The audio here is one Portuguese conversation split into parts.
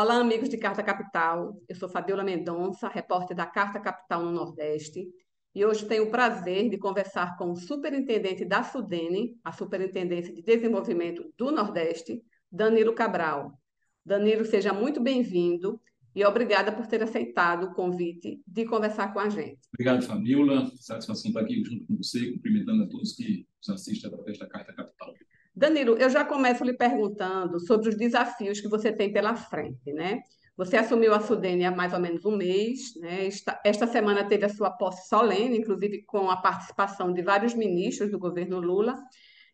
Olá, amigos de Carta Capital. Eu sou Fabiola Mendonça, repórter da Carta Capital no Nordeste, e hoje tenho o prazer de conversar com o superintendente da SUDENE, a Superintendência de Desenvolvimento do Nordeste, Danilo Cabral. Danilo, seja muito bem-vindo e obrigada por ter aceitado o convite de conversar com a gente. Obrigado, Fabiola. Satisfação estar aqui junto com você, cumprimentando a todos que nos assistem através da Carta Capital. Danilo, eu já começo lhe perguntando sobre os desafios que você tem pela frente, né? Você assumiu a Sudene há mais ou menos um mês, né? Esta, esta semana teve a sua posse solene, inclusive com a participação de vários ministros do governo Lula.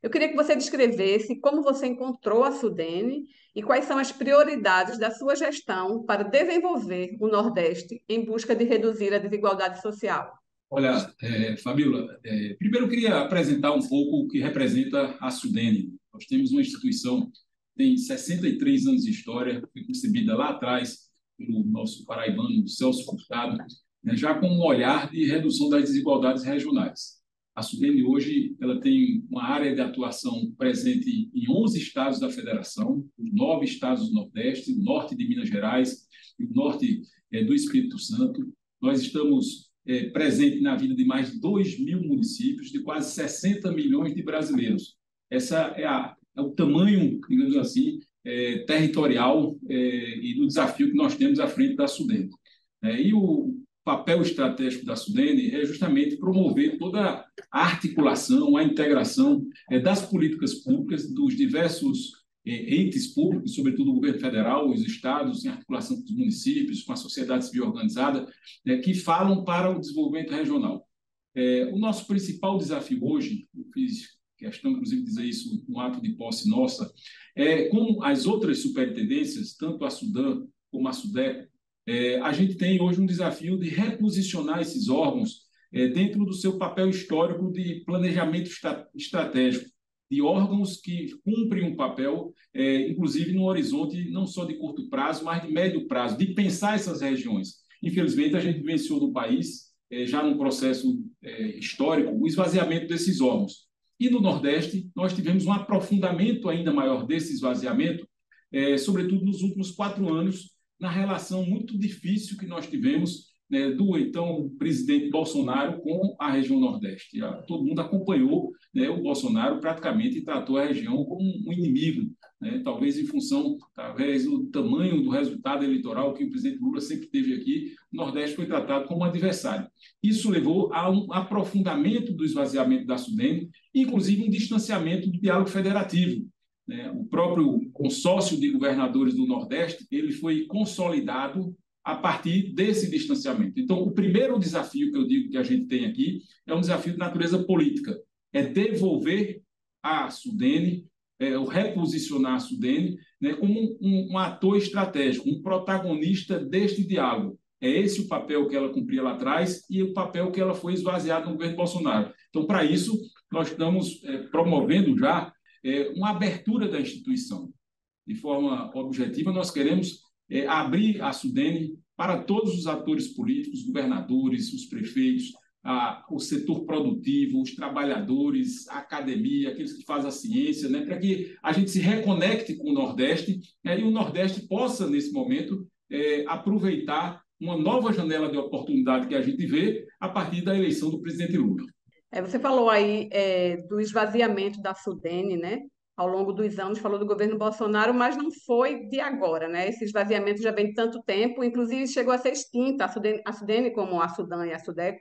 Eu queria que você descrevesse como você encontrou a Sudene e quais são as prioridades da sua gestão para desenvolver o Nordeste em busca de reduzir a desigualdade social. Olha, é, Fabiola, é, primeiro eu queria apresentar um pouco o que representa a Sudene. Nós temos uma instituição tem 63 anos de história, foi concebida lá atrás pelo nosso paraibano Celso Furtado, né, já com um olhar de redução das desigualdades regionais. A Sudene hoje ela tem uma área de atuação presente em 11 estados da federação, nove estados do Nordeste, norte de Minas Gerais e o norte é, do Espírito Santo. Nós estamos é, presente na vida de mais de 2 mil municípios, de quase 60 milhões de brasileiros. Essa é, a, é o tamanho, digamos assim, é, territorial é, e do desafio que nós temos à frente da Sudene. É, e o papel estratégico da Sudene é justamente promover toda a articulação, a integração é, das políticas públicas dos diversos entes públicos, sobretudo o governo federal, os estados, em articulação com os municípios, com a sociedade civil organizada, né, que falam para o desenvolvimento regional. É, o nosso principal desafio hoje, eu fiz questão, inclusive, de dizer isso no ato de posse nossa, é como as outras superintendências, tanto a Sudã como a Sudé, é, a gente tem hoje um desafio de reposicionar esses órgãos é, dentro do seu papel histórico de planejamento estratégico de órgãos que cumprem um papel, é, inclusive no horizonte não só de curto prazo, mas de médio prazo, de pensar essas regiões. Infelizmente, a gente venceu no país, é, já num processo é, histórico, o esvaziamento desses órgãos. E no Nordeste, nós tivemos um aprofundamento ainda maior desse esvaziamento, é, sobretudo nos últimos quatro anos, na relação muito difícil que nós tivemos né, do então presidente Bolsonaro com a região Nordeste. Todo mundo acompanhou né, o Bolsonaro praticamente tratou a região como um inimigo, né, talvez em função talvez do tamanho do resultado eleitoral que o presidente Lula sempre teve aqui, o Nordeste foi tratado como adversário. Isso levou a um aprofundamento do esvaziamento da Sudene, inclusive um distanciamento do diálogo federativo. Né. O próprio consórcio de governadores do Nordeste ele foi consolidado a partir desse distanciamento. Então, o primeiro desafio que eu digo que a gente tem aqui é um desafio de natureza política, é devolver a Sudene, é, reposicionar a Sudene né, como um, um, ator estratégico, um protagonista deste diálogo. É esse o papel que ela cumpria lá atrás e o papel que ela foi esvaziada no governo Bolsonaro. Então, para isso, nós estamos é, promovendo já é, uma abertura da instituição. De forma objetiva, nós queremos é, abrir a Sudene para todos os atores políticos, governadores, os prefeitos, a, o setor produtivo, os trabalhadores, a academia, aqueles que fazem a ciência, né, para que a gente se reconecte com o Nordeste né, e o Nordeste possa, nesse momento, é, aproveitar uma nova janela de oportunidade que a gente vê a partir da eleição do presidente Lula. É, você falou aí é, do esvaziamento da Sudene, né? Ao longo dos anos, falou do governo Bolsonaro, mas não foi de agora, né? Esse esvaziamento já vem tanto tempo, inclusive chegou a ser extinta, a Sudene, a Sudene como a Sudã e a Sudeco,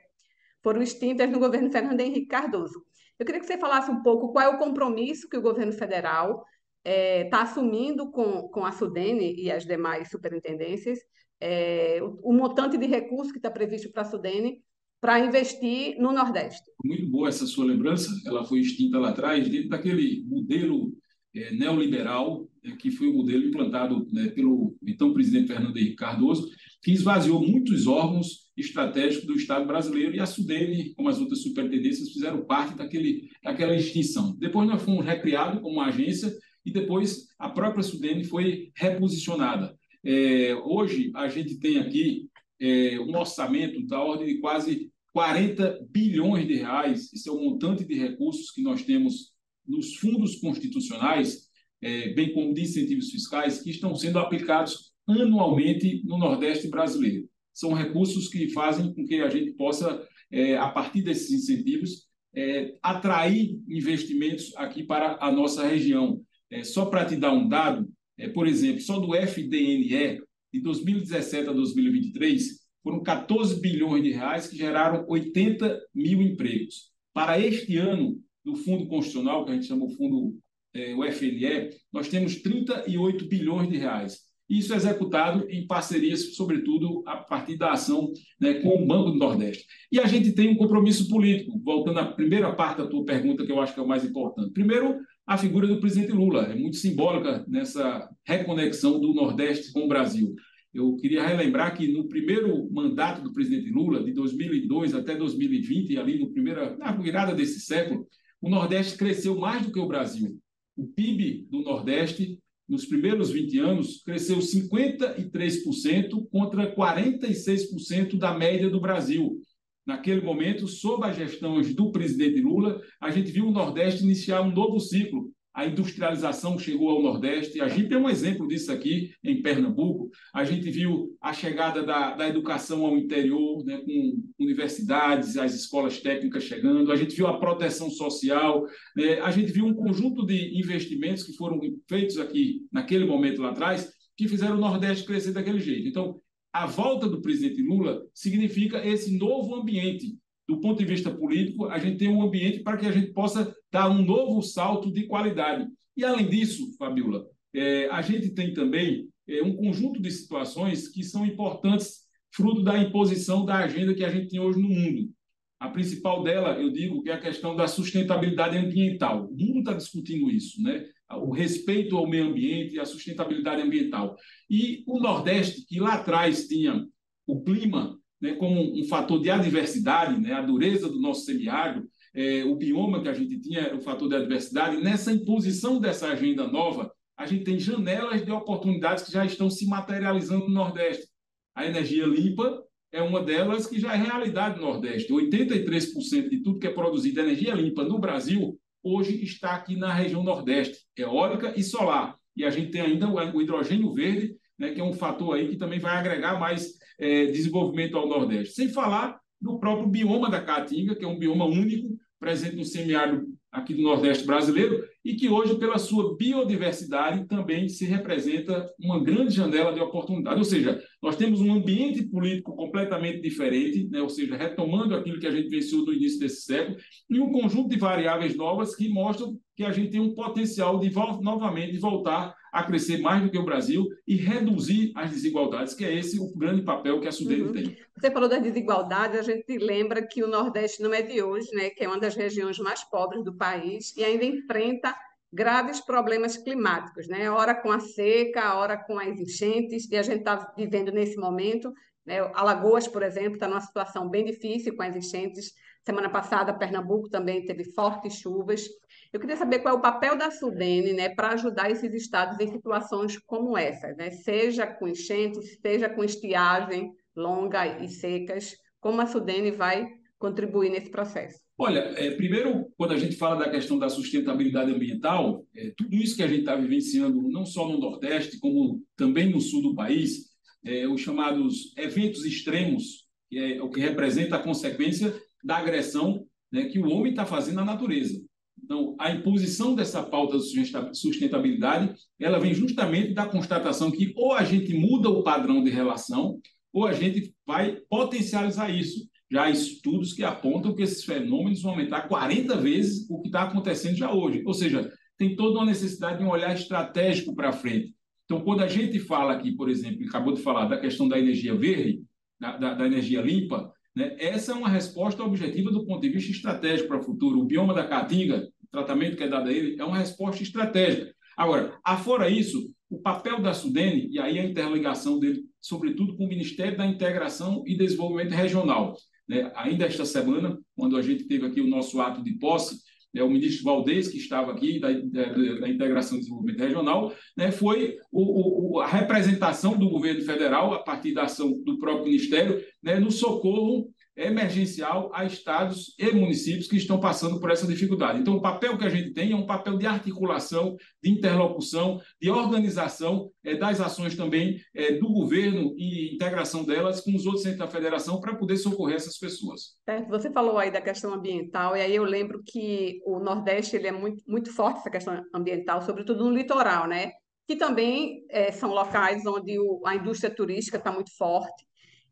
foram extintas no governo Fernando Henrique Cardoso. Eu queria que você falasse um pouco qual é o compromisso que o governo federal está é, tá assumindo com, com a Sudene e as demais superintendências, é, o, o montante de recursos que está previsto para a Sudene para investir no Nordeste. Muito boa essa sua lembrança, ela foi extinta lá atrás, dentro daquele modelo é, neoliberal, é, que foi o modelo implantado né, pelo então presidente Fernando Henrique Cardoso, que esvaziou muitos órgãos estratégicos do Estado brasileiro e a Sudene, como as outras superintendências, fizeram parte daquele, daquela extinção. Depois nós fomos recriados como uma agência e depois a própria Sudene foi reposicionada. É, hoje a gente tem aqui é, um orçamento da ordem de quase 40 bilhões de reais, esse é o montante de recursos que nós temos nos fundos constitucionais, é, bem como de incentivos fiscais, que estão sendo aplicados anualmente no Nordeste brasileiro. São recursos que fazem com que a gente possa, é, a partir desses incentivos, é, atrair investimentos aqui para a nossa região. É, só para te dar um dado, é, por exemplo, só do FDNE, de 2017 a 2023, foram 14 bilhões de reais que geraram 80 mil empregos. Para este ano, do Fundo Constitucional, que a gente chama o Fundo é, o FNE, nós temos 38 bilhões de reais. Isso é executado em parcerias, sobretudo a partir da ação né, com o Banco do Nordeste. E a gente tem um compromisso político, voltando à primeira parte da tua pergunta, que eu acho que é o mais importante. Primeiro, a figura do presidente Lula, é muito simbólica nessa reconexão do Nordeste com o Brasil. Eu queria relembrar que no primeiro mandato do presidente Lula, de 2002 até 2020, ali no primeira, na virada desse século, o Nordeste cresceu mais do que o Brasil. O PIB do Nordeste, nos primeiros 20 anos, cresceu 53% contra 46% da média do Brasil. Naquele momento, sob a gestão do presidente Lula, a gente viu o Nordeste iniciar um novo ciclo, a industrialização chegou ao Nordeste. A gente tem um exemplo disso aqui em Pernambuco. A gente viu a chegada da, da educação ao interior, né, com universidades, as escolas técnicas chegando. A gente viu a proteção social. Né, a gente viu um conjunto de investimentos que foram feitos aqui, naquele momento lá atrás, que fizeram o Nordeste crescer daquele jeito. Então, a volta do presidente Lula significa esse novo ambiente do ponto de vista político, a gente tem um ambiente para que a gente possa dar um novo salto de qualidade. E, além disso, Fabiola, é, a gente tem também é, um conjunto de situações que são importantes, fruto da imposição da agenda que a gente tem hoje no mundo. A principal dela, eu digo, que é a questão da sustentabilidade ambiental. O mundo está discutindo isso, né? o respeito ao meio ambiente e a sustentabilidade ambiental. E o Nordeste, que lá atrás tinha o clima né, como um fator de adversidade, né, a dureza do nosso semiárido, é, o bioma que a gente tinha um fator de adversidade. Nessa imposição dessa agenda nova, a gente tem janelas de oportunidades que já estão se materializando no Nordeste. A energia limpa é uma delas que já é realidade no Nordeste. 83% de tudo que é produzido energia limpa no Brasil hoje está aqui na região Nordeste, eólica e solar. E a gente tem ainda o hidrogênio verde, né, que é um fator aí que também vai agregar mais é, desenvolvimento ao Nordeste. Sem falar do próprio bioma da Caatinga, que é um bioma único, presente no semiárido aqui do Nordeste brasileiro e que hoje, pela sua biodiversidade, também se representa uma grande janela de oportunidade. Ou seja, nós temos um ambiente político completamente diferente, né? ou seja, retomando aquilo que a gente venceu no início desse século, e um conjunto de variáveis novas que mostram que a gente tem um potencial de novamente voltar a crescer mais do que o Brasil e reduzir as desigualdades, que é esse o grande papel que a Sudene uhum. tem. Você falou das desigualdades, a gente lembra que o Nordeste não é de hoje, né, que é uma das regiões mais pobres do país e ainda enfrenta graves problemas climáticos, né? Ora com a seca, ora com as enchentes, e a gente está vivendo nesse momento. Né? Alagoas, por exemplo, está numa situação bem difícil com as enchentes. Semana passada, Pernambuco também teve fortes chuvas. Eu queria saber qual é o papel da Sudene né, para ajudar esses estados em situações como essa, né? seja com enchentes, seja com estiagem longa e secas, como a Sudene vai contribuir nesse processo? Olha, é, primeiro, quando a gente fala da questão da sustentabilidade ambiental, é, tudo isso que a gente está vivenciando, não só no Nordeste, como também no Sul do país, é, os chamados eventos extremos, que é o que representa a consequência da agressão né, que o homem está fazendo à natureza. Então, a imposição dessa pauta de sustentabilidade, ela vem justamente da constatação que ou a gente muda o padrão de relação, ou a gente vai potencializar isso. Já há estudos que apontam que esses fenômenos vão aumentar 40 vezes o que está acontecendo já hoje. Ou seja, tem toda uma necessidade de um olhar estratégico para frente. Então, quando a gente fala aqui, por exemplo, acabou de falar da questão da energia verde, da, da, da energia limpa, né? essa é uma resposta objetiva do ponto de vista estratégico para o futuro. O bioma da Caatinga, tratamento que é dado a ele, é uma resposta estratégica. Agora, afora isso, o papel da Sudene, e aí a interligação dele, sobretudo com o Ministério da Integração e Desenvolvimento Regional. Né? Ainda esta semana, quando a gente teve aqui o nosso ato de posse, né, o ministro Valdez, que estava aqui, da, da, da Integração e Desenvolvimento Regional, né, foi o, o, a representação do governo federal, a partir da ação do próprio Ministério, né, no socorro emergencial a estados e municípios que estão passando por essa dificuldade. Então, o papel que a gente tem é um papel de articulação, de interlocução, de organização é, das ações também é, do governo e integração delas com os outros centros da federação para poder socorrer essas pessoas. Certo. Você falou aí da questão ambiental, e aí eu lembro que o Nordeste ele é muito, muito forte essa questão ambiental, sobretudo no litoral, né? Que também é, são locais onde o, a indústria turística está muito forte.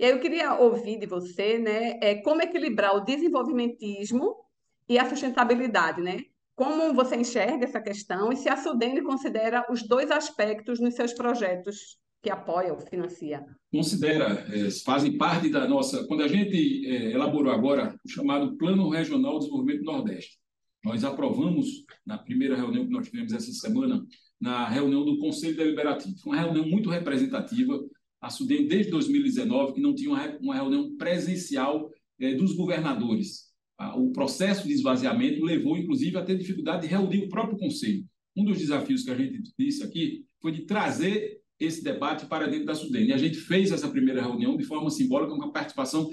E aí eu queria ouvir de você, né, é, como equilibrar o desenvolvimentismo e a sustentabilidade, né? Como você enxerga essa questão e se a Sudene considera os dois aspectos nos seus projetos que apoia ou financia? Considera, é, fazem parte da nossa. Quando a gente é, elaborou agora o chamado Plano Regional de Desenvolvimento Nordeste, nós aprovamos na primeira reunião que nós tivemos essa semana, na reunião do Conselho Deliberativo. Uma reunião muito representativa a SUDEM desde 2019 que não tinha uma reunião presencial eh, dos governadores. Ah, o processo de esvaziamento levou, inclusive, a ter dificuldade de reunir o próprio Conselho. Um dos desafios que a gente disse aqui foi de trazer esse debate para dentro da SUDEM. E a gente fez essa primeira reunião de forma simbólica, com a participação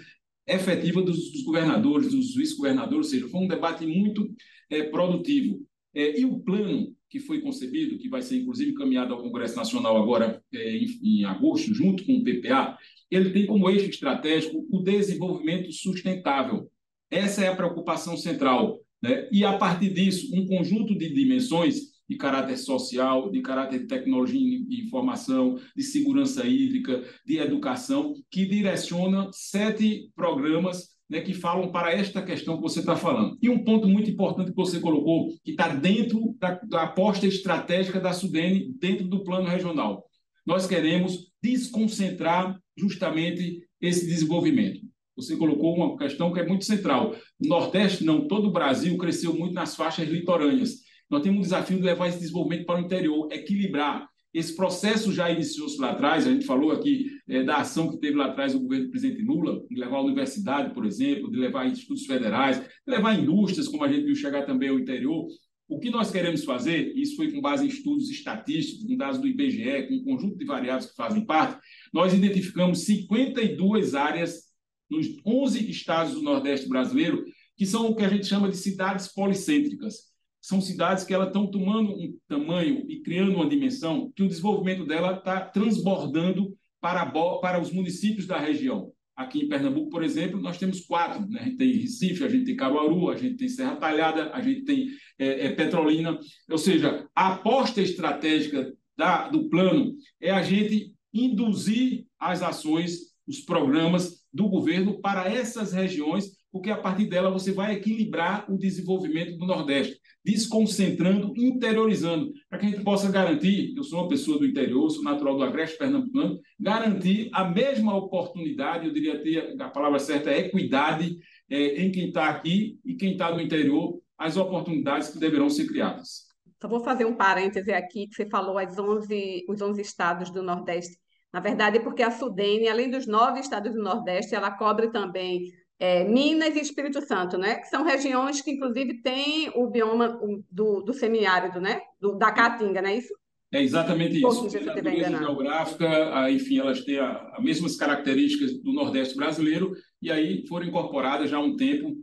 efetiva dos, dos governadores, dos vice-governadores, ou seja, foi um debate muito é, produtivo. É, e o plano que foi concebido, que vai ser inclusive encaminhado ao Congresso Nacional agora é, em, em agosto, junto com o PPA, ele tem como eixo estratégico o desenvolvimento sustentável. Essa é a preocupação central. Né? E, a partir disso, um conjunto de dimensões de caráter social, de caráter de tecnologia e informação, de segurança hídrica, de educação, que direciona sete programas né, que falam para esta questão que você está falando. E um ponto muito importante que você colocou, que está dentro da, da aposta estratégica da Sudene, dentro do plano regional. Nós queremos desconcentrar justamente esse desenvolvimento. Você colocou uma questão que é muito central. O Nordeste, não, todo o Brasil cresceu muito nas faixas litorâneas. Nós temos um desafio de levar esse desenvolvimento para o interior, equilibrar esse processo já iniciou-se lá atrás, a gente falou aqui é, da ação que teve lá atrás o governo do presidente Lula, de levar a universidade, por exemplo, de levar institutos federais, de levar indústrias, como a gente viu chegar também ao interior. O que nós queremos fazer, isso foi com base em estudos estatísticos, com dados do IBGE, com um conjunto de variáveis que fazem parte, nós identificamos 52 áreas nos 11 estados do Nordeste brasileiro, que são o que a gente chama de cidades policêntricas são cidades que estão tomando um tamanho e criando uma dimensão que o desenvolvimento dela está transbordando para, para os municípios da região. Aqui em Pernambuco, por exemplo, nós temos quatro. Né? A gente tem Recife, a gente tem Caruaru, a gente tem Serra Talhada, a gente tem é, é, Petrolina. Ou seja, a aposta estratégica da, do plano é a gente induzir as ações, os programas do governo para essas regiões, porque a partir dela você vai equilibrar o desenvolvimento do Nordeste desconcentrando, interiorizando, para que a gente possa garantir, eu sou uma pessoa do interior, sou natural do Agreste Pernambucano, garantir a mesma oportunidade, eu diria ter a palavra certa é equidade é, em quem está aqui e quem está no interior, as oportunidades que deverão ser criadas. Só vou fazer um parêntese aqui, que você falou as 11, os 11 estados do Nordeste. Na verdade, porque a Sudene, além dos nove estados do Nordeste, ela cobre também é, Minas e Espírito Santo, né? Que são regiões que, inclusive, têm o bioma do, do semiárido, né? Do, da Caatinga, não é isso? É exatamente isso. A natureza geográfica, enfim, elas têm as mesmas características do Nordeste brasileiro e aí foram incorporadas já há um tempo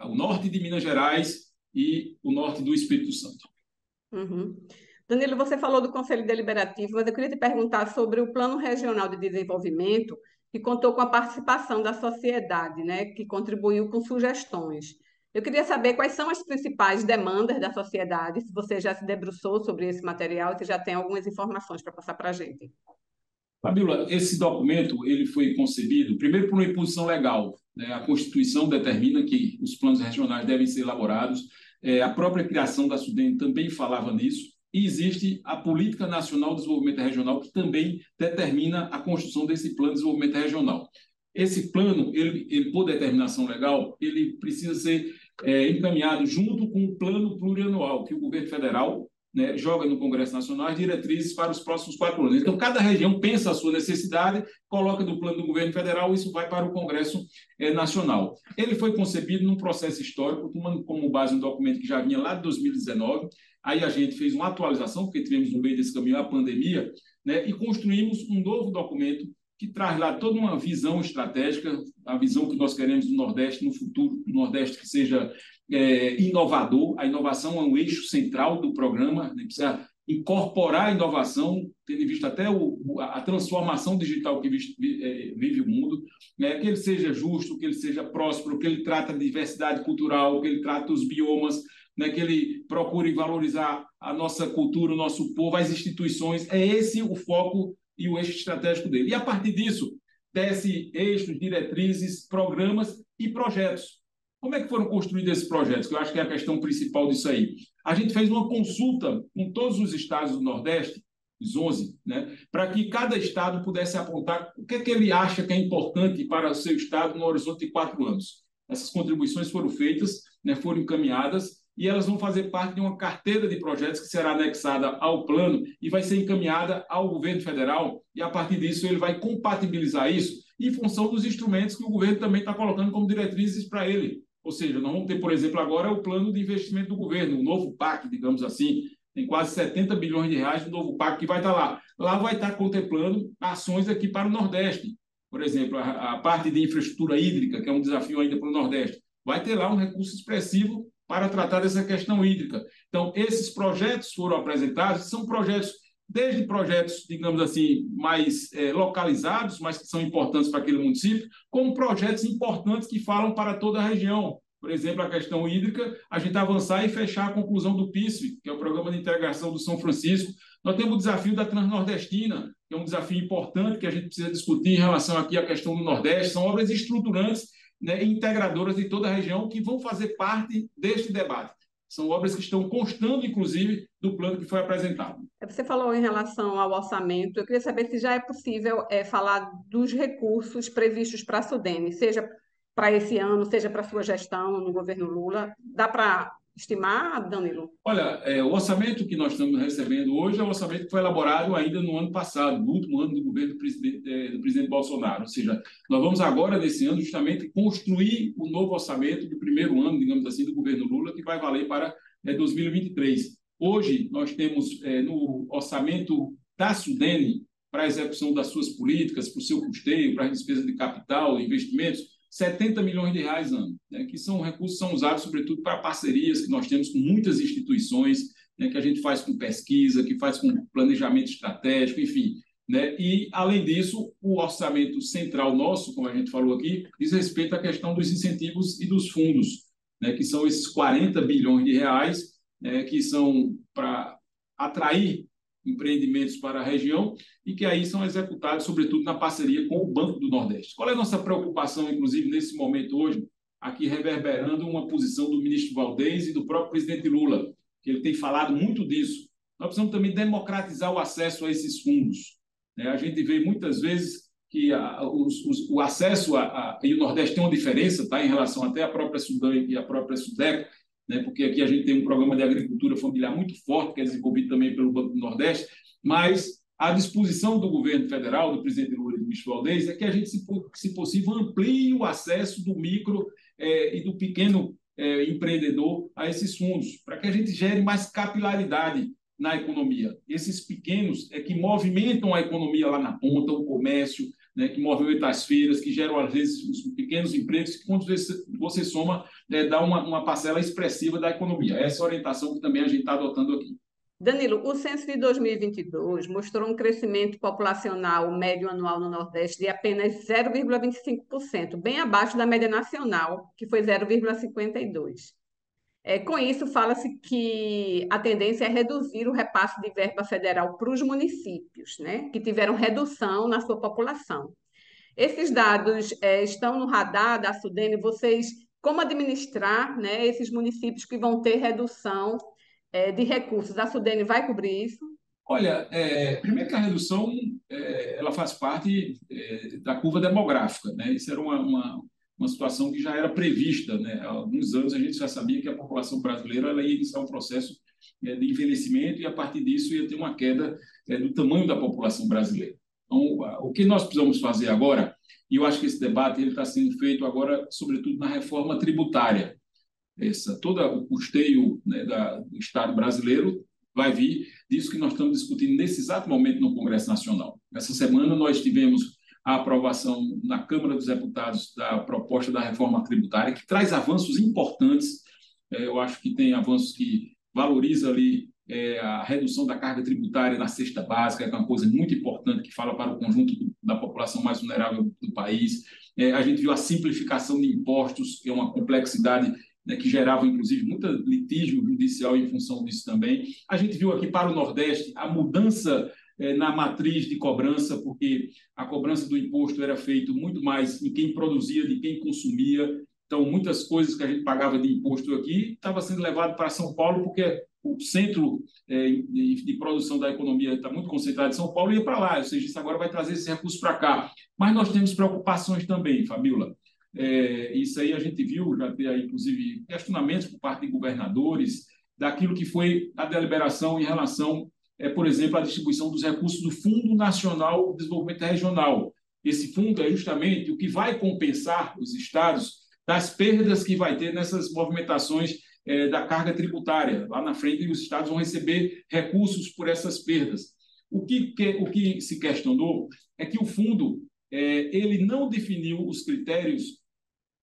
o norte de Minas Gerais e o norte do Espírito Santo. Uhum. Danilo, você falou do Conselho Deliberativo, mas eu queria te perguntar sobre o Plano Regional de Desenvolvimento que contou com a participação da sociedade, né, que contribuiu com sugestões. Eu queria saber quais são as principais demandas da sociedade, se você já se debruçou sobre esse material, se já tem algumas informações para passar para a gente. Fabíola, esse documento ele foi concebido, primeiro, por uma imposição legal. Né? A Constituição determina que os planos regionais devem ser elaborados. É, a própria criação da SUDEM também falava nisso. E existe a Política Nacional de Desenvolvimento Regional, que também determina a construção desse plano de desenvolvimento regional. Esse plano, ele, ele por determinação legal, ele precisa ser é, encaminhado junto com o plano plurianual que o governo federal né, joga no Congresso Nacional as diretrizes para os próximos quatro anos. Então, cada região pensa a sua necessidade, coloca no plano do governo federal, isso vai para o Congresso é, Nacional. Ele foi concebido num processo histórico, tomando como base um documento que já vinha lá de 2019, Aí a gente fez uma atualização, porque tivemos no meio desse caminho a pandemia, né, e construímos um novo documento que traz lá toda uma visão estratégica, a visão que nós queremos do Nordeste no futuro, um Nordeste que seja é, inovador. A inovação é um eixo central do programa, né? precisa incorporar a inovação, tendo em vista até o, a transformação digital que vive, é, vive o mundo, né? que ele seja justo, que ele seja próspero, que ele trate a diversidade cultural, que ele trate os biomas, né? que ele procure valorizar a nossa cultura, o nosso povo, as instituições. É esse o foco e o eixo estratégico dele. E a partir disso, desce eixos, diretrizes, programas e projetos. Como é que foram construídos esses projetos? Que eu acho que é a questão principal disso aí. A gente fez uma consulta com todos os estados do Nordeste, os 11, né, para que cada estado pudesse apontar o que, é que ele acha que é importante para o seu estado no horizonte de quatro anos. Essas contribuições foram feitas, né, foram encaminhadas e elas vão fazer parte de uma carteira de projetos que será anexada ao plano e vai ser encaminhada ao governo federal, e a partir disso ele vai compatibilizar isso em função dos instrumentos que o governo também está colocando como diretrizes para ele. Ou seja, nós vamos ter, por exemplo, agora o plano de investimento do governo, o novo PAC, digamos assim, tem quase 70 bilhões de reais no novo PAC que vai estar lá. Lá vai estar contemplando ações aqui para o Nordeste. Por exemplo, a, a parte de infraestrutura hídrica, que é um desafio ainda para o Nordeste, vai ter lá um recurso expressivo para tratar dessa questão hídrica. Então, esses projetos foram apresentados, são projetos, desde projetos, digamos assim, mais é, localizados, mas que são importantes para aquele município, como projetos importantes que falam para toda a região. Por exemplo, a questão hídrica, a gente avançar e fechar a conclusão do PISF, que é o Programa de Integração do São Francisco. Nós temos o desafio da Transnordestina, que é um desafio importante que a gente precisa discutir em relação aqui à questão do Nordeste. São obras estruturantes né, integradoras de toda a região que vão fazer parte deste debate. São obras que estão constando, inclusive, do plano que foi apresentado. Você falou em relação ao orçamento. Eu queria saber se já é possível é, falar dos recursos previstos para a Sudene, seja para esse ano, seja para a sua gestão no governo Lula. Dá para estimar, Danilo? Olha, é, o orçamento que nós estamos recebendo hoje é o orçamento que foi elaborado ainda no ano passado, no último ano do governo do presidente, é, do presidente Bolsonaro. Ou seja, nós vamos agora, nesse ano, justamente construir o novo orçamento do primeiro ano, digamos assim, do governo Lula, que vai valer para é, 2023. Hoje, nós temos é, no orçamento da Sudene, para a execução das suas políticas, para o seu custeio, para a despesa de capital, investimentos, 70 milhões de reais ano, né, que são recursos são usados sobretudo para parcerias que nós temos com muitas instituições, né, que a gente faz com pesquisa, que faz com planejamento estratégico, enfim. Né? E, além disso, o orçamento central nosso, como a gente falou aqui, diz respeito à questão dos incentivos e dos fundos, né, que são esses 40 bilhões de reais, né, que são para atrair empreendimentos para a região e que aí são executados, sobretudo, na parceria com o Banco do Nordeste. Qual é a nossa preocupação, inclusive, nesse momento hoje, aqui reverberando uma posição do ministro Valdez e do próprio presidente Lula, que ele tem falado muito disso. Nós precisamos também democratizar o acesso a esses fundos. Né? A gente vê muitas vezes que a, os, os, o acesso a, a, e o Nordeste tem uma diferença, tá, em relação até à própria Sudão e à própria Sudeco, né, porque aqui a gente tem um programa de agricultura familiar muito forte, que é desenvolvido também pelo Banco do Nordeste, mas a disposição do governo federal, do presidente Lula e do Michel Valdez, é que a gente, se, se possível, amplie o acesso do micro é, e do pequeno é, empreendedor a esses fundos, para que a gente gere mais capilaridade na economia. Esses pequenos é que movimentam a economia lá na ponta, o comércio, né, que movimentam as feiras, que geram, às vezes, os pequenos empregos, que quando você soma, é, dá uma, uma parcela expressiva da economia. Essa é orientação que também a gente está adotando aqui. Danilo, o censo de 2022 mostrou um crescimento populacional médio anual no Nordeste de apenas 0,25%, bem abaixo da média nacional, que foi 0,52%. É, com isso, fala-se que a tendência é reduzir o repasse de verba federal para os municípios, né, que tiveram redução na sua população. Esses dados é, estão no radar da Sudene, vocês como administrar né, esses municípios que vão ter redução é, de recursos? A Sudene vai cobrir isso? Olha, é, primeiro que a redução é, ela faz parte é, da curva demográfica, né? Isso era uma, uma, uma situação que já era prevista. Né? Há alguns anos a gente já sabia que a população brasileira ela ia iniciar um processo é, de envelhecimento e, a partir disso, ia ter uma queda é, do tamanho da população brasileira. Então, o que nós precisamos fazer agora, e eu acho que esse debate está sendo feito agora, sobretudo na reforma tributária. Essa, todo o custeio né, da, do Estado brasileiro vai vir disso que nós estamos discutindo nesse exato momento no Congresso Nacional. Essa semana nós tivemos a aprovação na Câmara dos Deputados da proposta da reforma tributária, que traz avanços importantes. É, eu acho que tem avanços que valoriza ali é, a redução da carga tributária na cesta básica, que é uma coisa muito importante que fala para o conjunto da população mais vulnerável do país. É, a gente viu a simplificação de impostos, que é uma complexidade né, que gerava, inclusive, muito litígio judicial em função disso também. A gente viu aqui para o Nordeste a mudança na matriz de cobrança, porque a cobrança do imposto era feita muito mais em quem produzia, de quem consumia. Então, muitas coisas que a gente pagava de imposto aqui estava sendo levado para São Paulo, porque o centro é, de, produção da economia está muito concentrado em São Paulo e ia para lá, ou seja, isso agora vai trazer esse recurso para cá. Mas nós temos preocupações também, Fabiola. É, isso aí a gente viu, já tem aí, inclusive, questionamentos por parte de governadores daquilo que foi a deliberação em relação, é, por exemplo, à distribuição dos recursos do Fundo Nacional de Desenvolvimento Regional. Esse fundo é justamente o que vai compensar os estados das perdas que vai ter nessas movimentações é, da carga tributária. Lá na frente, os estados vão receber recursos por essas perdas. O que, que o que se questionou é que o fundo é, ele não definiu os critérios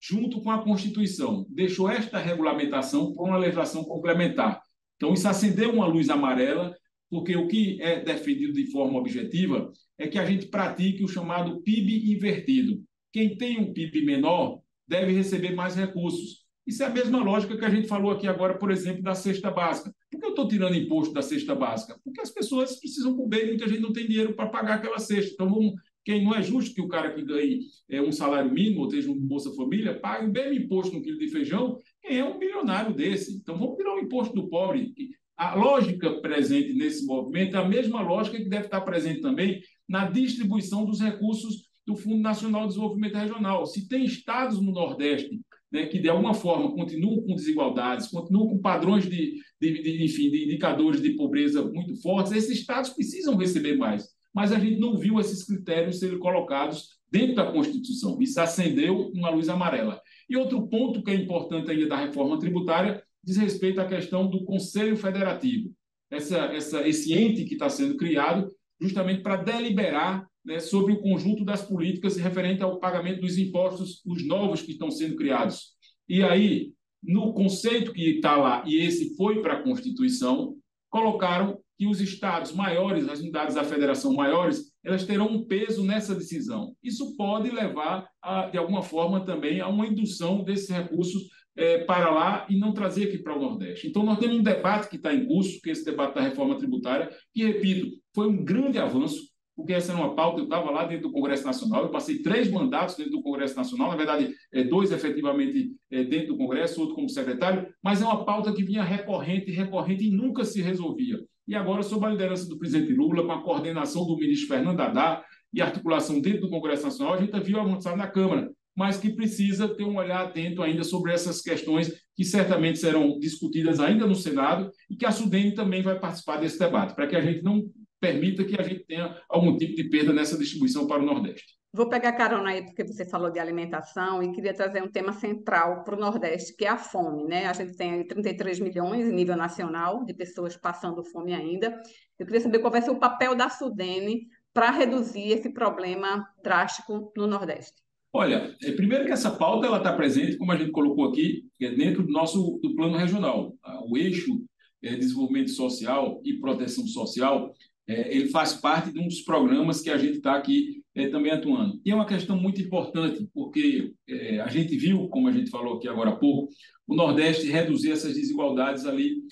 junto com a Constituição, deixou esta regulamentação para uma legislação complementar. Então, isso acendeu uma luz amarela, porque o que é defendido de forma objetiva é que a gente pratique o chamado PIB invertido. Quem tem um PIB menor deve receber mais recursos. Isso é a mesma lógica que a gente falou aqui agora, por exemplo, da cesta básica. Por que eu estou tirando imposto da cesta básica? Porque as pessoas precisam comer e muita gente não tem dinheiro para pagar aquela cesta. Então, vamos, quem não é justo que o cara que ganhe é, um salário mínimo, ou seja, um Bolsa Família, pague o mesmo imposto no quilo de feijão, quem é um bilionário desse. Então, vamos tirar o imposto do pobre. A lógica presente nesse movimento é a mesma lógica que deve estar presente também na distribuição dos recursos do Fundo Nacional de Desenvolvimento Regional. Se tem estados no Nordeste né, que de alguma forma continuam com desigualdades, continuam com padrões de, de, de, enfim, de indicadores de pobreza muito fortes, esses estados precisam receber mais. Mas a gente não viu esses critérios serem colocados dentro da Constituição. Isso acendeu uma luz amarela. E outro ponto que é importante ainda da reforma tributária diz respeito à questão do Conselho Federativo. Essa, essa, esse ente que está sendo criado justamente para deliberar né, sobre o conjunto das políticas referente ao pagamento dos impostos, os novos que estão sendo criados. E aí, no conceito que está lá, e esse foi para a Constituição, colocaram que os estados maiores, as unidades da federação maiores, elas terão um peso nessa decisão. Isso pode levar, a, de alguma forma, também a uma indução desses recursos é, para lá e não trazer aqui para o Nordeste. Então, nós temos um debate que está em curso, que é esse debate da reforma tributária, que, repito, foi um grande avanço, porque essa era uma pauta, eu estava lá dentro do Congresso Nacional, eu passei três mandatos dentro do Congresso Nacional, na verdade, é, dois efetivamente é, dentro do Congresso, outro como secretário, mas é uma pauta que vinha recorrente, recorrente e nunca se resolvia. E agora, sob a liderança do presidente Lula, com a coordenação do ministro Fernando Haddad e articulação dentro do Congresso Nacional, a gente viu avançar na Câmara, mas que precisa ter um olhar atento ainda sobre essas questões que certamente serão discutidas ainda no Senado e que a Sudene também vai participar desse debate, para que a gente não permita que a gente tenha algum tipo de perda nessa distribuição para o Nordeste. Vou pegar carona aí porque você falou de alimentação e queria trazer um tema central para o Nordeste, que é a fome, né? A gente tem 33 milhões em nível nacional de pessoas passando fome ainda. Eu queria saber qual vai ser o papel da Sudene para reduzir esse problema drástico no Nordeste. Olha, é, primeiro que essa pauta ela está presente, como a gente colocou aqui, é dentro do nosso do plano regional. O eixo é, desenvolvimento social e proteção social é, ele faz parte de um dos programas que a gente está aqui é, também atuando. E é uma questão muito importante, porque é, a gente viu, como a gente falou aqui agora há pouco, o Nordeste reduzir essas desigualdades ali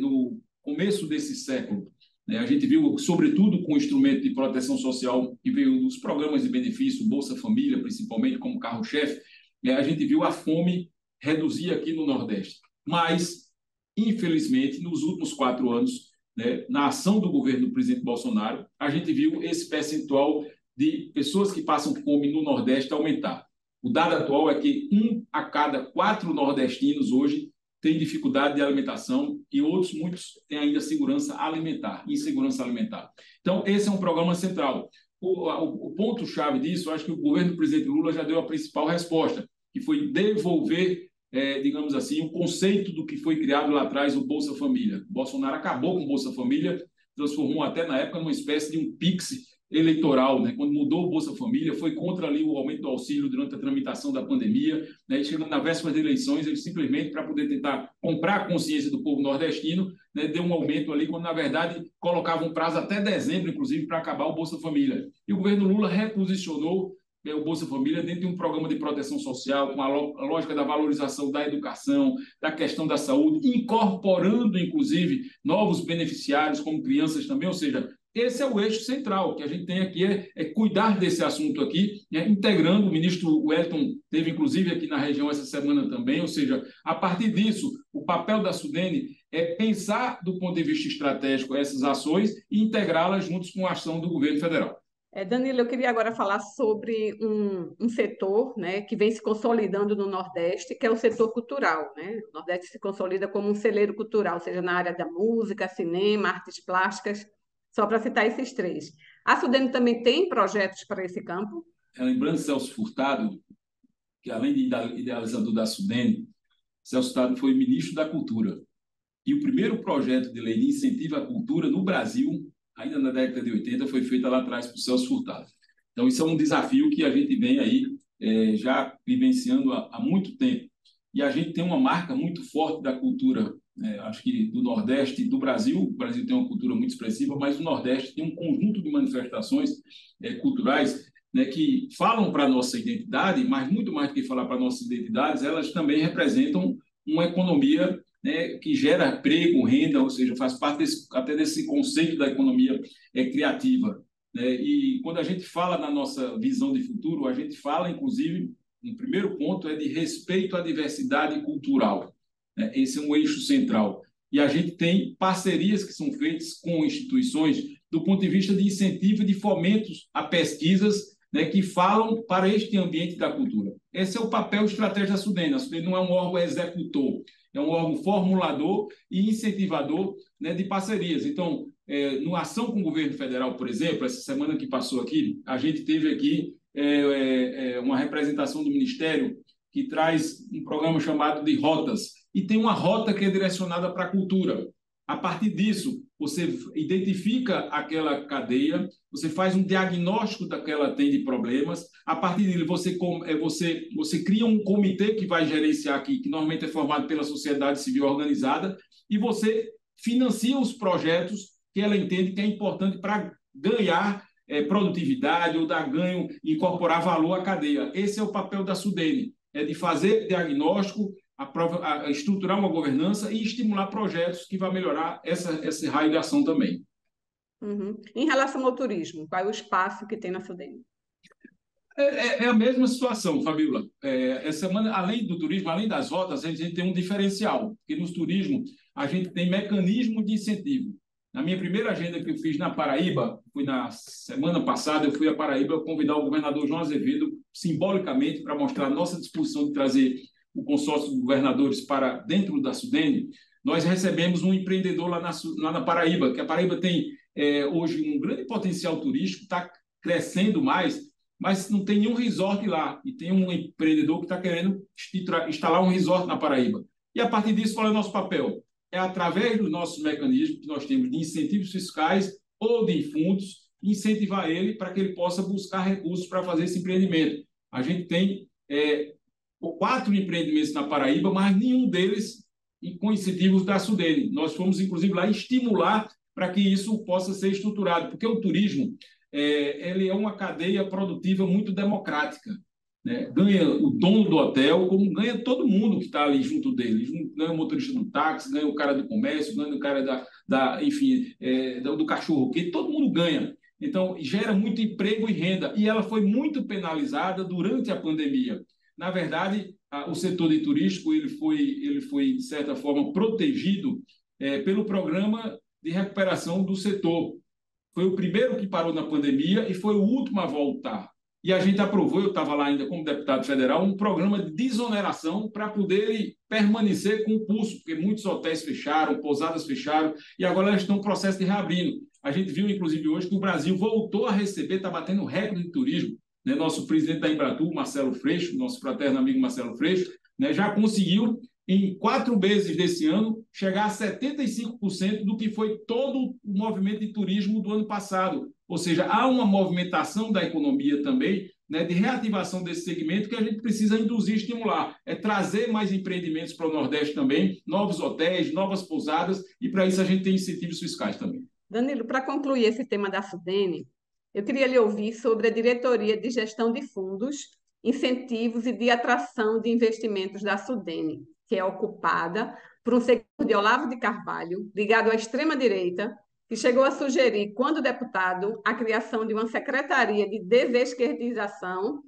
no começo desse século. Né? A gente viu, sobretudo com o instrumento de proteção social que veio dos programas de benefício, Bolsa Família, principalmente como carro-chefe, é, a gente viu a fome reduzir aqui no Nordeste. Mas, infelizmente, nos últimos quatro anos, né, na ação do governo do presidente Bolsonaro, a gente viu esse percentual de pessoas que passam fome no Nordeste aumentar. O dado atual é que um a cada quatro nordestinos hoje tem dificuldade de alimentação e outros muitos têm ainda segurança alimentar, insegurança alimentar. Então, esse é um programa central. O, o, o ponto-chave disso, acho que o governo do presidente Lula já deu a principal resposta, que foi devolver é, digamos assim, o conceito do que foi criado lá atrás, o Bolsa Família. O Bolsonaro acabou com o Bolsa Família, transformou até na época numa espécie de um PIX eleitoral, né? quando mudou o Bolsa Família, foi contra ali o aumento do auxílio durante a tramitação da pandemia, né? e chegando na véspera das eleições, ele simplesmente, para poder tentar comprar a consciência do povo nordestino, né? deu um aumento ali, quando na verdade colocava um prazo até dezembro, inclusive, para acabar o Bolsa Família. E o governo Lula reposicionou né, o Bolsa Família dentro de um programa de proteção social, com a lógica da valorização da educação, da questão da saúde, incorporando, inclusive, novos beneficiários, como crianças também, ou seja, esse é o eixo central que a gente tem aqui, é, é cuidar desse assunto aqui, né, integrando, o ministro Wellington teve, inclusive, aqui na região essa semana também, ou seja, a partir disso, o papel da Sudene é pensar, do ponto de vista estratégico, essas ações e integrá-las juntos com a ação do governo federal. É, Danilo, eu queria agora falar sobre um, um, setor né, que vem se consolidando no Nordeste, que é o setor cultural. Né? O Nordeste se consolida como um celeiro cultural, seja na área da música, cinema, artes plásticas, só para citar esses três. A Sudene também tem projetos para esse campo? É, lembrando Celso Furtado, que além de idealizador da Sudene, Celso Furtado foi ministro da Cultura. E o primeiro projeto de lei de incentivo à cultura no Brasil ainda na década de 80, foi feita lá atrás por Celso Furtado. Então, isso é um desafio que a gente vem aí é, já vivenciando há, há, muito tempo. E a gente tem uma marca muito forte da cultura, é, acho que do Nordeste do Brasil. O Brasil tem uma cultura muito expressiva, mas o Nordeste tem um conjunto de manifestações é, culturais né, que falam para a nossa identidade, mas muito mais do que falar para a nossa identidade, elas também representam uma economia né, que gera emprego, renda, ou seja, faz parte desse, até desse conceito da economia é, criativa. Né? E quando a gente fala na nossa visão de futuro, a gente fala, inclusive, um primeiro ponto é de respeito à diversidade cultural. Né? Esse é um eixo central. E a gente tem parcerias que são feitas com instituições do ponto de vista de incentivo e de fomentos a pesquisas né, que falam para este ambiente da cultura. Esse é o papel estratégico da Sudene. A Sudene não é um órgão executor, é um órgão formulador e incentivador né, de parcerias. Então, é, no ação com o governo federal, por exemplo, essa semana que passou aqui, a gente teve aqui é, é, é uma representação do Ministério que traz um programa chamado de Rotas, e tem uma rota que é direcionada para a cultura. A partir disso, você identifica aquela cadeia, você faz um diagnóstico daquela tem de problemas, a partir dele você, é, você, você cria um comitê que vai gerenciar aqui, que normalmente é formado pela sociedade civil organizada, e você financia os projetos que ela entende que é importante para ganhar é, produtividade ou dar ganho, incorporar valor à cadeia. Esse é o papel da Sudene, é de fazer diagnóstico, a, a estruturar uma governança e estimular projetos que vão melhorar essa, esse raio de ação também. Uhum. Em relação ao turismo, qual é o espaço que tem na FUDEM? É, é, é, a mesma situação, Fabíola. É, essa semana, além do turismo, além das rotas, a gente tem um diferencial, porque no turismo a gente tem mecanismo de incentivo. Na minha primeira agenda que eu fiz na Paraíba, fui na semana passada, eu fui a Paraíba convidar o governador João Azevedo, simbolicamente, para mostrar a nossa disposição de trazer o consórcio de governadores para dentro da Sudene, nós recebemos um empreendedor lá na, lá na Paraíba, que a Paraíba tem é, hoje um grande potencial turístico, está crescendo mais, mas não tem nenhum resort lá. E tem um empreendedor que está querendo instalar um resort na Paraíba. E a partir disso, qual é o nosso papel? É através dos nossos mecanismos que nós temos de incentivos fiscais ou de fundos, incentivar ele para que ele possa buscar recursos para fazer esse empreendimento. A gente tem é, quatro empreendimentos na Paraíba, mas nenhum deles com incentivos da Sudene. Nós fomos, inclusive, lá estimular para que isso possa ser estruturado, porque o turismo é, ele é uma cadeia produtiva muito democrática. Né? Ganha o dono do hotel, como ganha todo mundo que está ali junto dele. Ganha o motorista do táxi, ganha o cara do comércio, ganha o cara da, da enfim, é, do cachorro, que todo mundo ganha. Então, gera muito emprego e renda. E ela foi muito penalizada durante a pandemia. Na verdade, a, o setor de turístico ele foi, ele foi, de certa forma, protegido é, pelo programa de recuperação do setor. Foi o primeiro que parou na pandemia e foi o último a voltar. E a gente aprovou, eu estava lá ainda como deputado federal, um programa de desoneração para poder permanecer com o curso, porque muitos hotéis fecharam, pousadas fecharam, e agora elas estão em processo de reabrindo. A gente viu, inclusive, hoje que o Brasil voltou a receber, está batendo recorde de turismo. Né? Nosso presidente da Embratur, Marcelo Freixo, nosso fraterno amigo Marcelo Freixo, né? já conseguiu, em quatro meses desse ano, chegar a 75% do que foi todo o movimento de turismo do ano passado. Ou seja, há uma movimentação da economia também, né, de reativação desse segmento que a gente precisa induzir estimular. É trazer mais empreendimentos para o Nordeste também, novos hotéis, novas pousadas, e para isso a gente tem incentivos fiscais também. Danilo, para concluir esse tema da Sudene, eu queria lhe ouvir sobre a diretoria de gestão de fundos, incentivos e de atração de investimentos da Sudene, que é ocupada por um seguidor de Olavo de Carvalho, ligado à extrema-direita, que chegou a sugerir, quando deputado, a criação de uma secretaria de desesquerdização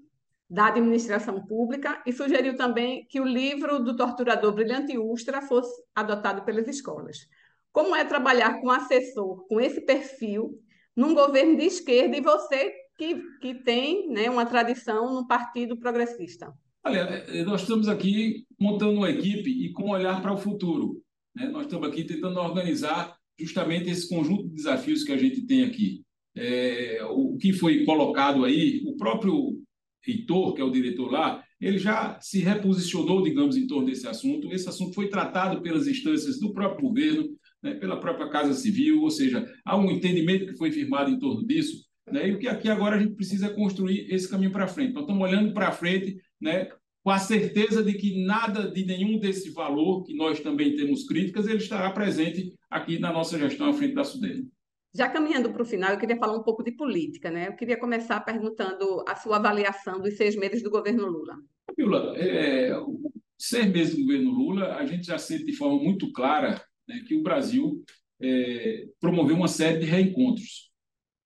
da administração pública e sugeriu também que o livro do torturador Brilhante Ustra fosse adotado pelas escolas. Como é trabalhar com assessor com esse perfil num governo de esquerda e você que, que tem né, uma tradição no Partido Progressista? Olha, eh, nós estamos aqui montando uma equipe e com um olhar para o futuro. Né? Nós estamos aqui tentando organizar justamente esse conjunto de desafios que a gente tem aqui. É, o que foi colocado aí, o próprio Heitor, que é o diretor lá, ele já se reposicionou, digamos, em torno desse assunto. Esse assunto foi tratado pelas instâncias do próprio governo, né, pela própria Casa Civil, ou seja, há um entendimento que foi firmado em torno disso. Né, e o que aqui agora a gente precisa é construir esse caminho para frente. Nós estamos olhando para frente né, com a certeza de que nada de nenhum desse valor, que nós também temos críticas, ele estará presente aqui na nossa gestão à frente da Sudene. Já caminhando para o final, eu queria falar um pouco de política, né? Eu queria começar perguntando a sua avaliação dos seis meses do governo Lula. Lula, é, seis meses do governo Lula, a gente já sente de forma muito clara né, que o Brasil é, promoveu uma série de reencontros.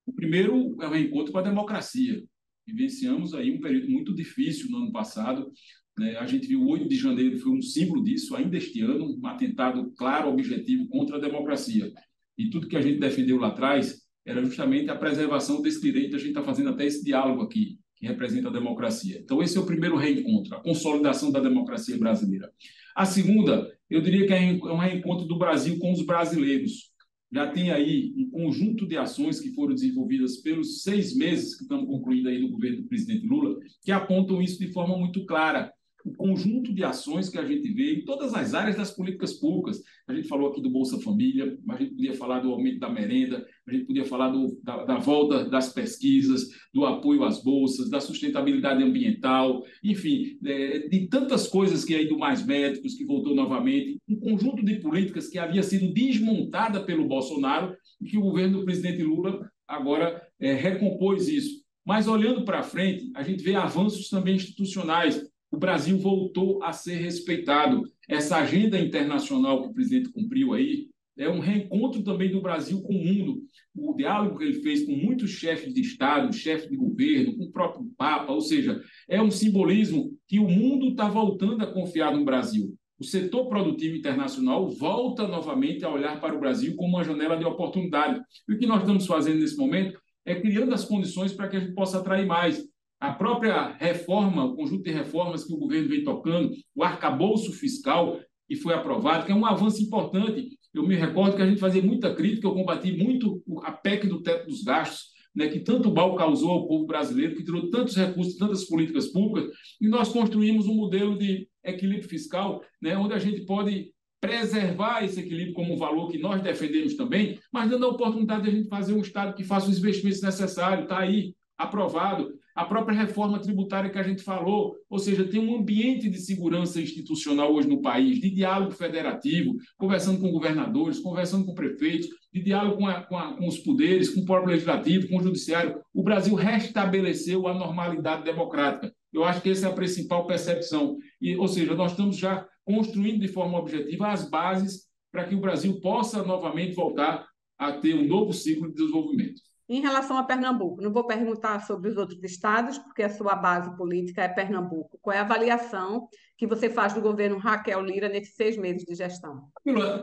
O primeiro é o reencontro com a democracia. Vivenciamos aí um período muito difícil no ano passado. Né? A gente viu o 8 de janeiro foi um símbolo disso, ainda este ano, um atentado claro, objetivo contra a democracia. E tudo que a gente defendeu lá atrás era justamente a preservação desse direito. A gente está fazendo até esse diálogo aqui, que representa a democracia. Então, esse é o primeiro reencontro, a consolidação da democracia brasileira. A segunda, eu diria que é um reencontro do Brasil com os brasileiros. Já tem aí um conjunto de ações que foram desenvolvidas pelos seis meses que estamos concluindo aí no governo do presidente Lula, que apontam isso de forma muito clara o conjunto de ações que a gente vê em todas as áreas das políticas públicas. A gente falou aqui do Bolsa Família, a gente podia falar do aumento da merenda, a gente podia falar do, da, da, volta das pesquisas, do apoio às bolsas, da sustentabilidade ambiental, enfim, é, de tantas coisas que aí do Mais Médicos, que voltou novamente, um conjunto de políticas que havia sido desmontada pelo Bolsonaro e que o governo do presidente Lula agora é, recompôs isso. Mas olhando para frente, a gente vê avanços também institucionais o Brasil voltou a ser respeitado. Essa agenda internacional que o presidente cumpriu aí é um reencontro também do Brasil com o mundo. O diálogo que ele fez com muitos chefes de Estado, chefes de governo, com o próprio Papa, ou seja, é um simbolismo que o mundo está voltando a confiar no Brasil. O setor produtivo internacional volta novamente a olhar para o Brasil como uma janela de oportunidade. E o que nós estamos fazendo nesse momento é criando as condições para que a gente possa atrair mais a própria reforma, o conjunto de reformas que o governo vem tocando, o arcabouço fiscal que foi aprovado, que é um avanço importante. Eu me recordo que a gente fazia muita crítica, eu combati muito a PEC do teto dos gastos, né, que tanto mal causou ao povo brasileiro, que tirou tantos recursos, tantas políticas públicas, e nós construímos um modelo de equilíbrio fiscal, né, onde a gente pode preservar esse equilíbrio como um valor que nós defendemos também, mas dando a oportunidade de a gente fazer um Estado que faça os investimentos necessários, está aí, aprovado a própria reforma tributária que a gente falou, ou seja, tem um ambiente de segurança institucional hoje no país, de diálogo federativo, conversando com governadores, conversando com prefeitos, de diálogo com, a, com, a, com os poderes, com o próprio legislativo, com o judiciário. O Brasil restabeleceu a normalidade democrática. Eu acho que essa é a principal percepção. E, ou seja, nós estamos já construindo de forma objetiva as bases para que o Brasil possa novamente voltar a ter um novo ciclo de desenvolvimento. Em relação a Pernambuco, não vou perguntar sobre os outros estados, porque a sua base política é Pernambuco. Qual é a avaliação que você faz do governo Raquel Lira nesses seis meses de gestão?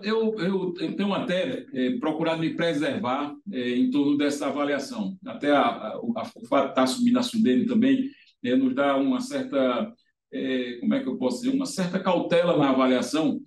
Eu, eu, tenho até é, procurado me preservar é, em torno dessa avaliação. Até a, a, a, o fato de estar subindo a Sudene também é, nos dá uma certa, é, como é que eu posso dizer, uma certa cautela na avaliação,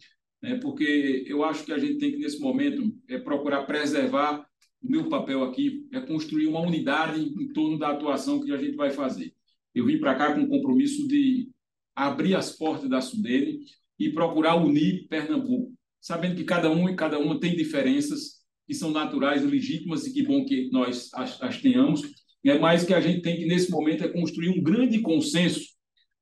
né, porque eu acho que a gente tem que, nesse momento, é, procurar preservar o meu papel aqui é construir uma unidade em torno da atuação que a gente vai fazer. Eu vim para cá com o compromisso de abrir as portas da Sudene e procurar unir Pernambuco, sabendo que cada um e cada uma tem diferenças, que são naturais e legítimas e que bom que nós as, as tenhamos, é mais que a gente tem que, nesse momento, é construir um grande consenso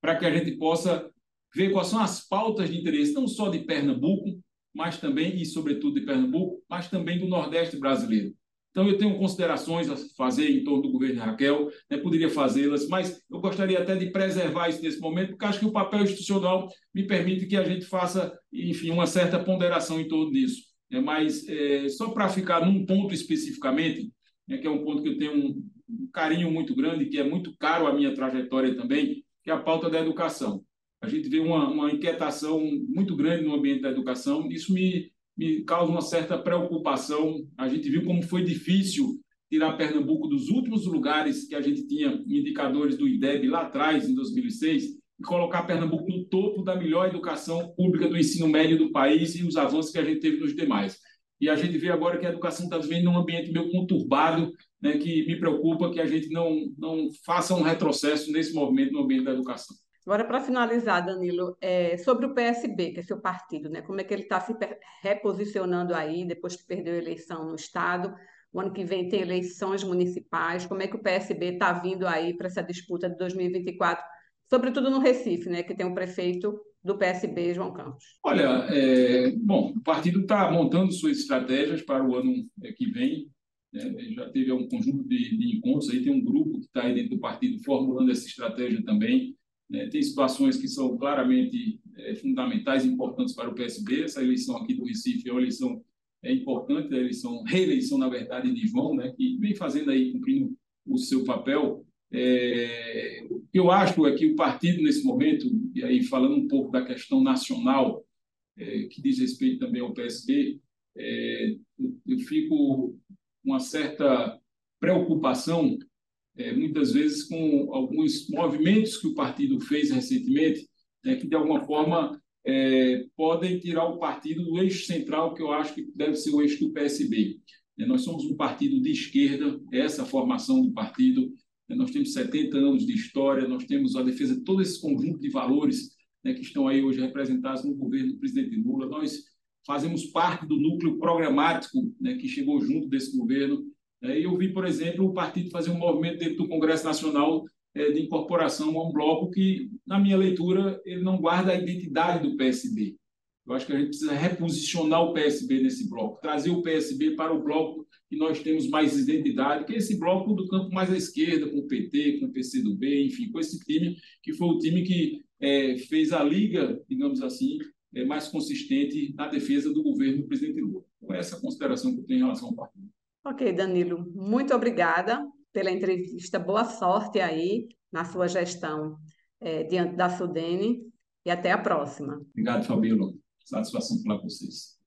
para que a gente possa ver quais são as pautas de interesse, não só de Pernambuco, mas também, e sobretudo de Pernambuco, mas também do Nordeste brasileiro. Então, eu tenho considerações a fazer em torno do governo Raquel, né, poderia fazê-las, mas eu gostaria até de preservar isso nesse momento, porque acho que o papel institucional me permite que a gente faça, enfim, uma certa ponderação em torno disso. É, mas, é, só para ficar num ponto especificamente, né, que é um ponto que eu tenho um, um carinho muito grande, que é muito caro à minha trajetória também, que é a pauta da educação. A gente vê uma, uma inquietação muito grande no ambiente da educação, isso me me causa uma certa preocupação. A gente viu como foi difícil tirar Pernambuco dos últimos lugares que a gente tinha indicadores do IDEB lá atrás, em 2006, e colocar Pernambuco no topo da melhor educação pública do ensino médio do país e os avanços que a gente teve nos demais. E a gente vê agora que a educação está vivendo num ambiente meio conturbado, né, que me preocupa que a gente não, não faça um retrocesso nesse movimento no ambiente da educação. Agora, para finalizar, Danilo, é, sobre o PSB, que é seu partido, né? como é que ele está se reposicionando aí, depois que perdeu a eleição no Estado? O ano que vem tem eleições municipais. Como é que o PSB está vindo aí para essa disputa de 2024, sobretudo no Recife, né? que tem o prefeito do PSB, João Campos? Olha, é, bom, o partido está montando suas estratégias para o ano é, que vem. Né? Já teve um conjunto de, de encontros, aí tem um grupo que está aí dentro do partido formulando essa estratégia também. Né? Tem situações que são claramente é, fundamentais importantes para o PSB. Essa eleição aqui do Recife é uma eleição é importante, a eleição, reeleição, na verdade, de João, né? que vem fazendo aí, cumprindo o seu papel. É, eu acho é que o partido, nesse momento, e aí falando um pouco da questão nacional, é, que diz respeito também ao PSB, é, eu, eu fico com uma certa preocupação é, muitas vezes com alguns movimentos que o partido fez recentemente, né, que de alguma forma é, podem tirar o partido do eixo central, que eu acho que deve ser o eixo do PSB. É, nós somos um partido de esquerda, essa é a formação do partido, é, nós temos 70 anos de história, nós temos a defesa de todo esse conjunto de valores né, que estão aí hoje representados no governo do presidente Lula. Nós fazemos parte do núcleo programático né, que chegou junto desse governo eu vi, por exemplo, o partido fazer um movimento dentro do Congresso Nacional é, de incorporação a um bloco que, na minha leitura, ele não guarda a identidade do PSB. Eu acho que a gente precisa reposicionar o PSB nesse bloco, trazer o PSB para o bloco que nós temos mais identidade, que é esse bloco do campo mais à esquerda, com o PT, com o PCdoB, enfim, com esse time que foi o time que é, fez a liga, digamos assim, é, mais consistente na defesa do governo do presidente Lula. Então, essa é a consideração que eu tenho em relação ao partido. Ok, Danilo, muito obrigada pela entrevista. Boa sorte aí na sua gestão é, diante da Sudene e até a próxima. Obrigado, Fabíola. Satisfação com vocês.